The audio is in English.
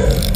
Ten,